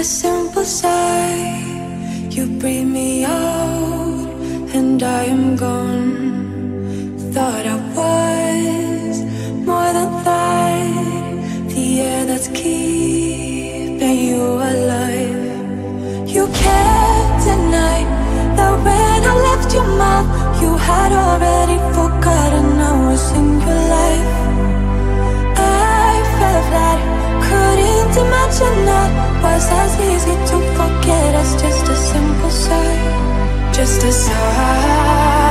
the simple sigh. You breathe me out, and I am gone. Thought I was more than that. The air that's keeping you alive. You can't deny that when I left your mouth, you had already forgotten I was was as easy to forget as just a simple sigh, just a sigh.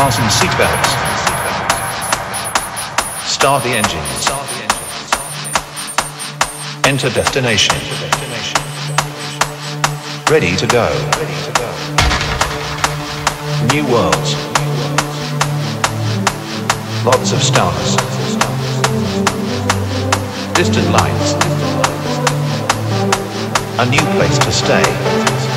Fasten seatbelts. Start the engine. Enter destination. Ready to go. New worlds. Lots of stars. Distant lights. A new place to stay.